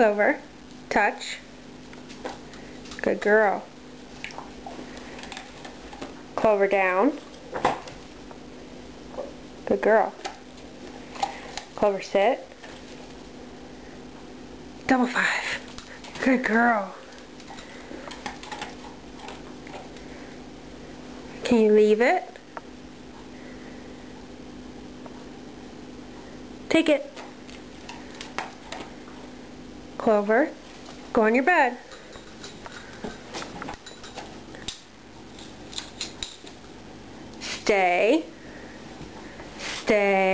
Clover, touch. Good girl. Clover down. Good girl. Clover sit. Double five. Good girl. Can you leave it? Take it. Clover, go on your bed. Stay. Stay.